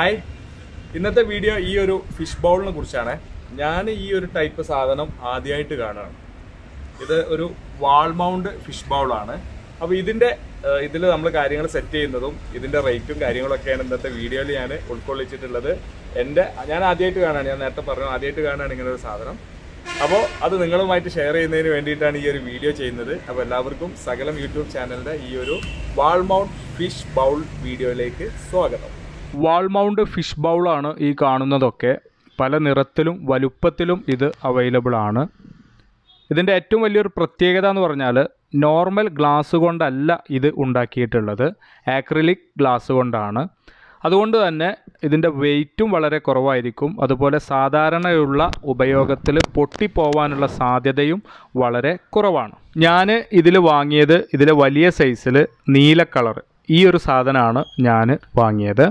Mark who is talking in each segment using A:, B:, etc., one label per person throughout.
A: Hi ഇന്നത്തെ video ഈ ഒരു ഫിഷ് ബൗളിനെ കുറിച്ചാണ്. ഞാൻ ഈ ഒരു ടൈപ്പ് സാധനം ആദ്യമായിട്ട് കാണുകയാണ്. ഇത് ഒരു വാൾ മൗണ്ട് ഫിഷ് ബൗളാണ് അപ്പോൾ ഇതിന്റെ ഇതിൽ നമ്മൾ കാര്യങ്ങൾ സെറ്റ് ചെയ്യുന്നതും ഇതിന്റെ റേറ്റും കാര്യങ്ങളൊക്കെയാണ് ഇന്നത്തെ വീഡിയോയിൽ ഞാൻ ഉൾക്കൊള്ളിച്ചിട്ടുള്ളത്. എന്റെ ഞാൻ ആദ്യമായിട്ട് കാണാണ് ഞാൻ നേരത്തെ പറഞ്ഞു ആദ്യമായിട്ട് കാണാണ് ഇങ്ങനെ ഒരു സാധനം. അപ്പോൾ അത് നിങ്ങളുമായിട്ട് ഷെയർ ചെയ്യുന്നതിന് വേണ്ടിയിട്ടാണ് ഈ ഒരു വീഡിയോ ചെയ്യുന്നത്. അപ്പോൾ എല്ലാവർക്കും സകലം യൂട്യൂബ് ചാനലിന്റെ ഈ ഒരു വാൾ മൗണ്ട് ഫിഷ് ബൗൾ വീഡിയോയിലേക്ക് സ്വാഗതം. വാൾ മൗണ്ട് ഫിഷ് ബൗളാണ് ഈ കാണുന്നതൊക്കെ. പല നിറത്തിലും വലുപ്പത്തിലും ഇത് അവൈലബിൾ ആണ്. ഇതിന്റെ ഏറ്റവും വലിയൊരു പ്രത്യേകത എന്ന് പറഞ്ഞാൽ നോർമൽ ഗ്ലാസ് കൊണ്ടല്ല ഇത് ഉണ്ടാക്കിയിട്ടുള്ളത്. ആക്രിലിക് ഗ്ലാസ് കൊണ്ടാണ്. അതുകൊണ്ട് തന്നെ ഇതിന്റെ വെയിറ്റും വളരെ കുറവായിരിക്കും. അതുപോലെ സാധാരണയുള്ള ഉപയോഗത്തിൽ പൊട്ടിപ്പോവാനുള്ള സാധ്യതയും വളരെ കുറവാണ്. ഞാൻ ഇതിൽ വാങ്ങിയത് ഇതിലെ വലിയ സൈസിൽ നീല കളർ ഈ ഒരു സാധനമാണ് ഞാൻ വാങ്ങിയത്.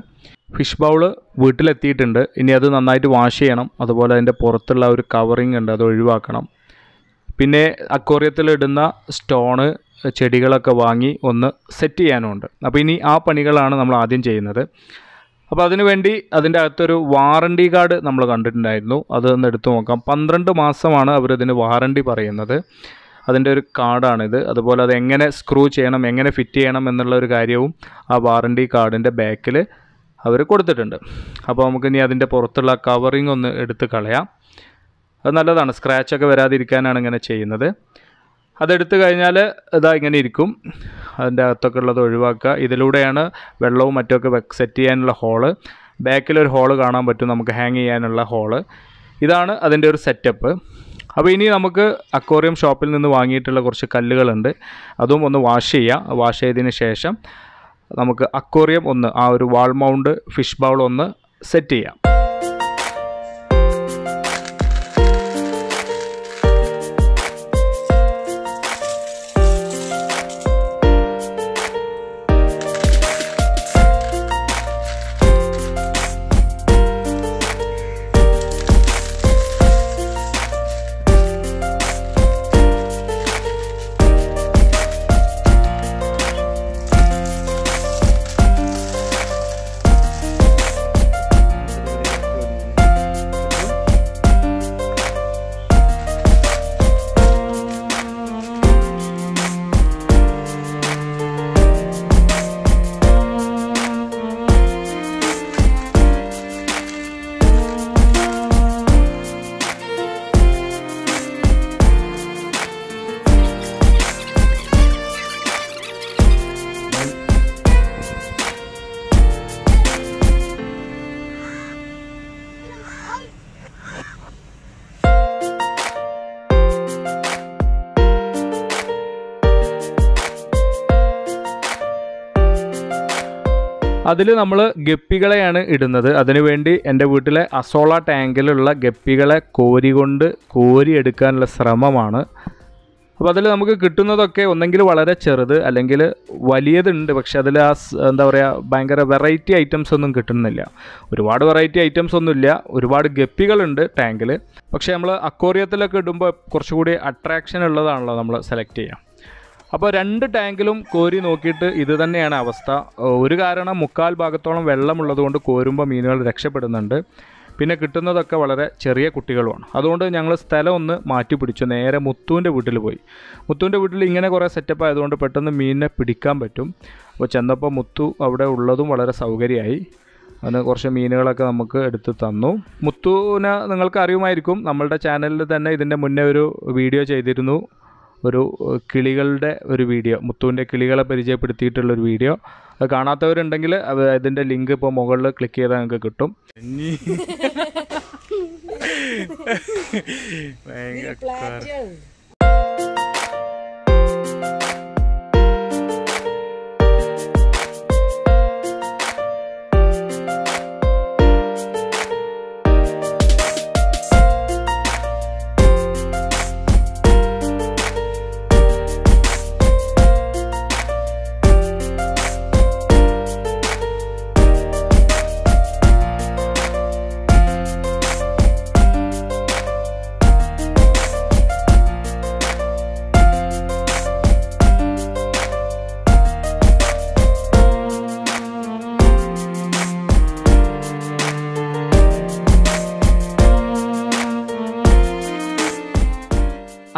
A: ഫിഷ് ബൗൾ വീട്ടിലെത്തിയിട്ടുണ്ട്. ഇനി അത് നന്നായിട്ട് വാഷ് ചെയ്യണം. അതുപോലെ അതിന്റെ പുറത്തുള്ള ഒരു കവറിങ് ഉണ്ട്. അത് ഒഴിവാക്കണം. പിന്നെ അക്വേറിയത്തിൽ ഇടുന്ന സ്റ്റോണ് ചെടികളൊക്കെ വാങ്ങി ഒന്ന് സെറ്റ് ചെയ്യാനുമുണ്ട് അപ്പോൾ ഇനി ആ പണികളാണ് നമ്മൾ ആദ്യം ചെയ്യുന്നത്. അപ്പോൾ അതിനു വേണ്ടി അതിന്റെ അകത്തൊരു വാറണ്ടി കാർഡ് നമ്മൾ കണ്ടിട്ടുണ്ടായിരുന്നു. അത് ഒന്ന് എടുത്തു നോക്കാം. പന്ത്രണ്ട് മാസമാണ് അവരിതിന് വാറണ്ടി പറയുന്നത്. അതിന്റെ ഒരു കാർഡാണിത്. അതുപോലെ അത് എങ്ങനെ സ്ക്രൂ ചെയ്യണം എങ്ങനെ ഫിറ്റ് ചെയ്യണം എന്നുള്ള ഒരു കാര്യവും ആ വാറണ്ടി കാർഡിന്റെ ബാക്കിൽ അവർ കൊടുത്തിട്ടുണ്ട്. അപ്പോൾ നമുക്ക് ഇനി അതിന്റെ പുറത്തുള്ള കവറിങ് ഒന്ന് എടുത്ത് കളയാം. അത് നല്ലതാണ്. സ്ക്രാച്ചൊക്കെ വരാതിരിക്കാനാണ് ഇങ്ങനെ ചെയ്യുന്നത്. അതെടുത്തു കഴിഞ്ഞാൽ ഇതാ ഇങ്ങനെ ഇരിക്കും. അതിന്റെ അകത്തൊക്കെ ഉള്ളത് ഒഴിവാക്കുക. ഇതിലൂടെയാണ് വെള്ളവും മറ്റുമൊക്കെ സെറ്റ് ചെയ്യാനുള്ള ഹോൾ ബാക്കിലൊരു ഹോൾ കാണാൻ പറ്റും നമുക്ക് ഹാങ് ചെയ്യാനുള്ള ഹോൾ ഇതാണ് അതിന്റെ ഒരു സെറ്റപ്പ് അപ്പോൾ ഇനി നമുക്ക് അക്വേറിയം ഷോപ്പിൽ നിന്ന് വാങ്ങിയിട്ടുള്ള കുറച്ച് കല്ലുകളുണ്ട്. അതും ഒന്ന് വാഷ് ചെയ്യാം. വാഷ് ചെയ്തതിന് ശേഷം നമുക്ക് അക്വേറിയം ഒന്ന് ആ ഒരു വാൾ മൗണ്ട് ഫിഷ് ബൗൾ ഒന്ന് സെറ്റ് ചെയ്യാം. അതിൽ നമ്മൾ ഗപ്പികളെയാണ് ഇടുന്നത്. അതിനുവേണ്ടി എന്റെ വീട്ടിലെ അസോള ടാങ്കിലുള്ള ഗപ്പികളെ കോരി കൊണ്ട് കോരി എടുക്കാനുള്ള ശ്രമമാണ്. അപ്പോൾ അതിൽ നമുക്ക് കിട്ടുന്നതൊക്കെ ഒന്നെങ്കിൽ വളരെ ചെറുത് അല്ലെങ്കിൽ വലിയതുണ്ട്. പക്ഷെ അതിൽ ആ എന്താ പറയുക ഭയങ്കര വെറൈറ്റി ഐറ്റംസ് ഒന്നും കിട്ടുന്നില്ല. ഒരുപാട് വെറൈറ്റി ഐറ്റംസ് ഒന്നുമില്ല. ഒരുപാട് ഗപ്പികളുണ്ട് ടാങ്കിൽ. പക്ഷേ നമ്മൾ അക്വോറിയത്തിലൊക്കെ ഇടുമ്പോൾ കുറച്ചുകൂടി അട്രാക്ഷൻ ഉള്ളതാണല്ലോ നമ്മൾ സെലക്ട് ചെയ്യുക. അപ്പോൾ രണ്ട് ടാങ്കിലും കോരി നോക്കിയിട്ട് ഇത് തന്നെയാണ് അവസ്ഥ. ഒരു കാരണം മുക്കാൽ ഭാഗത്തോളം വെള്ളമുള്ളത് കൊണ്ട് കോരുമ്പോൾ മീനുകൾ രക്ഷപ്പെടുന്നുണ്ട്. പിന്നെ കിട്ടുന്നതൊക്കെ വളരെ ചെറിയ കുട്ടികളുമാണ്. അതുകൊണ്ട് ഞങ്ങൾ സ്ഥലം ഒന്ന് മാറ്റി പിടിച്ചു. നേരെ മുത്തുവിന്റെ വീട്ടിൽ പോയി. മുത്തുവിന്റെ വീട്ടിൽ ഇങ്ങനെ കുറേ സെറ്റപ്പ് ആയതുകൊണ്ട് പെട്ടെന്ന് മീനിനെ പിടിക്കാൻ പറ്റും. അപ്പോൾ ചെന്നപ്പോൾ മുത്തു അവിടെ ഉള്ളതും വളരെ സൗകര്യമായി. അതിന് കുറച്ച് മീനുകളൊക്കെ നമുക്ക് എടുത്ത് തന്നു. മുത്തുവിനെ നിങ്ങൾക്ക് അറിയുമായിരിക്കും. നമ്മളുടെ ചാനലിൽ തന്നെ ഇതിന്റെ മുന്നേ ഒരു വീഡിയോ ചെയ്തിരുന്നു. ഒരു കിളികളുടെ ഒരു വീഡിയോ മുത്തുവിന്റെ കിളികളെ പരിചയപ്പെടുത്തിയിട്ടുള്ളൊരു വീഡിയോ. അത് കാണാത്തവരുണ്ടെങ്കിൽ അത് അതിന്റെ ലിങ്ക് ഇപ്പോൾ മുകളിൽ ക്ലിക്ക് ചെയ്താൽ നിങ്ങൾക്ക് കിട്ടും. ഭയങ്കര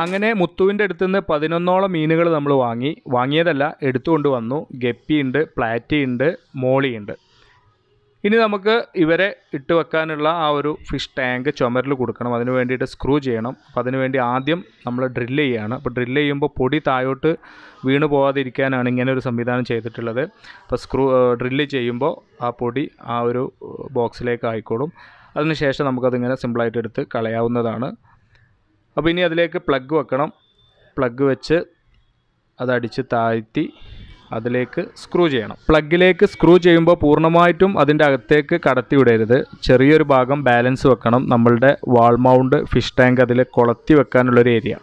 A: അങ്ങനെ മുത്തുവിന്റെ അടുത്ത് നിന്ന് പതിനൊന്നോളം മീനുകൾ നമ്മൾ വാങ്ങി. വാങ്ങിയതല്ല എടുത്തുകൊണ്ട് വന്നു. ഗപ്പിയുണ്ട് പ്ലാറ്റിയുണ്ട് മോളിയുണ്ട്. ഇനി നമുക്ക് ഇവരെ ഇട്ട് വെക്കാനുള്ള ആ ഒരു ഫിഷ് ടാങ്ക് ചുമരിൽ കൊടുക്കണം. അതിന് വേണ്ടിയിട്ട് സ്ക്രൂ ചെയ്യണം. അപ്പോൾ അതിന് വേണ്ടി ആദ്യം നമ്മൾ ഡ്രില്ല് ചെയ്യുകയാണ്. അപ്പോൾ ഡ്രില്ല് ചെയ്യുമ്പോൾ പൊടി താഴോട്ട് വീണ് പോകാതിരിക്കാനാണ് ഇങ്ങനെ ഒരു സംവിധാനം ചെയ്തിട്ടുള്ളത്. അപ്പോൾ സ്ക്രൂ ഡ്രില്ല് ചെയ്യുമ്പോൾ ആ പൊടി ആ ഒരു ബോക്സിലേക്ക് ആയിക്കോളും. അതിനുശേഷം നമുക്കതിങ്ങനെ സിമ്പിളായിട്ട് എടുത്ത് കളയാവുന്നതാണ്. അപ്പോൾ ഇനി അതിലേക്ക് പ്ലഗ് വെക്കണം. പ്ലഗ് വെച്ച് അതടിച്ച് താഴ്ത്തി അതിലേക്ക് സ്ക്രൂ ചെയ്യണം. പ്ലഗിലേക്ക് സ്ക്രൂ ചെയ്യുമ്പോൾ പൂർണമായിട്ടും അതിന്റെ അകത്തേക്ക് കടത്തി വിടരുത്. ചെറിയൊരു ഭാഗം ബാലൻസ് വെക്കണം. നമ്മളുടെ വാൾ മൗണ്ട് ഫിഷ് ടാങ്ക് അതിൽ കൊളത്തി വെക്കാനുള്ളൊരു ഏരിയ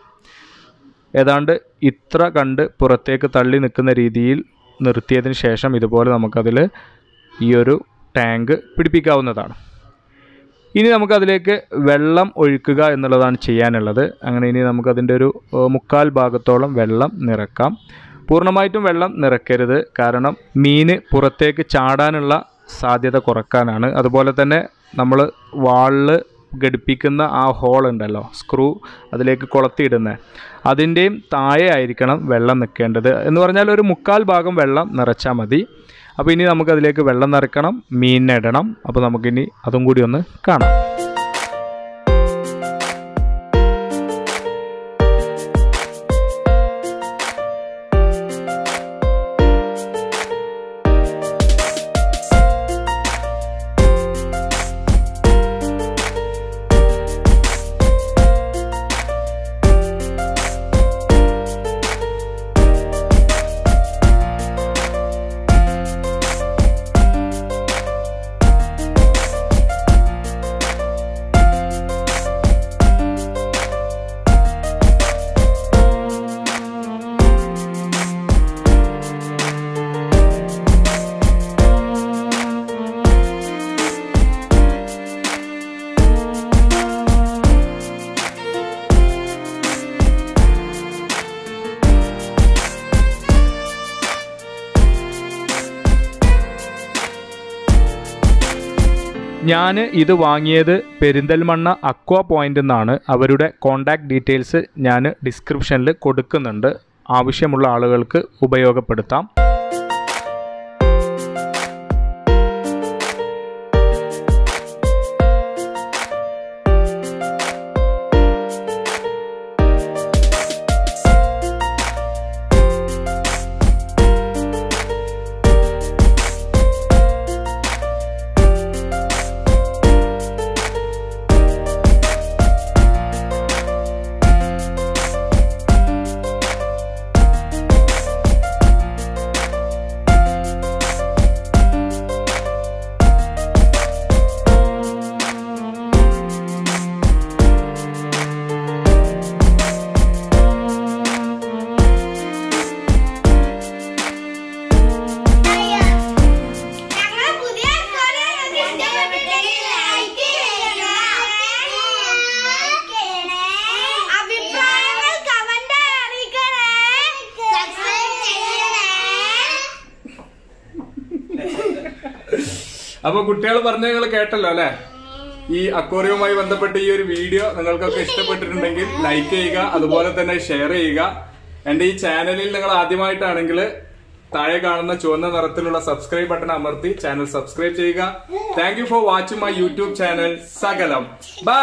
A: ഏതാണ്ട് ഇത്ര കണ്ട് പുറത്തേക്ക് തള്ളി നിൽക്കുന്ന രീതിയിൽ നിർത്തിയതിന് ശേഷം ഇതുപോലെ നമുക്കതിൽ ഈ ഒരു ടാങ്ക് പിടിപ്പിക്കാവുന്നതാണ്. ഇനി നമുക്കതിലേക്ക് വെള്ളം ഒഴിക്കുക എന്നുള്ളതാണ് ചെയ്യാനുള്ളത്. അങ്ങനെ ഇനി നമുക്കതിന്റെ ഒരു മുക്കാൽ ഭാഗത്തോളം വെള്ളം നിറക്കാം. പൂർണമായിട്ടും വെള്ളം നിറക്കരുത്. കാരണം മീൻ പുറത്തേക്ക് ചാടാനുള്ള സാധ്യത കുറക്കാനാണ്. അതുപോലെ തന്നെ നമ്മൾ വാളിൽ ഘടിപ്പിക്കുന്ന ആ ഹോൾ ഉണ്ടല്ലോ സ്ക്രൂ അതിലേക്ക് കൊളത്തിയിടുന്നത് അതിന്റെയും താഴെ ആയിരിക്കണം വെള്ളം നിൽക്കേണ്ടത്. എന്ന് പറഞ്ഞാൽ ഒരു മുക്കാൽ ഭാഗം വെള്ളം നിറച്ചാൽ മതി. അപ്പോൾ ഇനി നമുക്കതിലേക്ക് വെള്ളം നിറക്കണം മീനിനെ ഇടണം. അപ്പോൾ നമുക്കിനി അതും കൂടി ഒന്ന് കാണാം. ഞാൻ ഇത് വാങ്ങിയത് പെരിന്തൽമണ്ണ അക്വ പോയിന്റ് എന്നാണ്. അവരുടെ കോണ്ടാക്ട് ഡീറ്റെയിൽസ് ഞാൻ ഡിസ്ക്രിപ്ഷനിൽ കൊടുക്കുന്നുണ്ട്. ആവശ്യമുള്ള ആളുകൾക്ക് ഉപയോഗപ്പെടുത്താം. അപ്പോൾ കുട്ടികൾ പറഞ്ഞ നിങ്ങൾ കേട്ടല്ലോ അല്ലെ? ഈ അക്വേറിയവുമായി ബന്ധപ്പെട്ട ഈ ഒരു വീഡിയോ നിങ്ങൾക്കൊക്കെ ഇഷ്ടപ്പെട്ടിട്ടുണ്ടെങ്കിൽ ലൈക്ക് ചെയ്യുക അതുപോലെ തന്നെ ഷെയർ ചെയ്യുക. എന്റെ ഈ ചാനലിൽ നിങ്ങൾ ആദ്യമായിട്ടാണെങ്കിൽ താഴെ കാണുന്ന ചുവന്ന നിറത്തിലുള്ള സബ്സ്ക്രൈബ് ബട്ടൺ അമർത്തി ചാനൽ സബ്സ്ക്രൈബ് ചെയ്യുക. Thank for watching my YouTube channel സകലം. ബൈ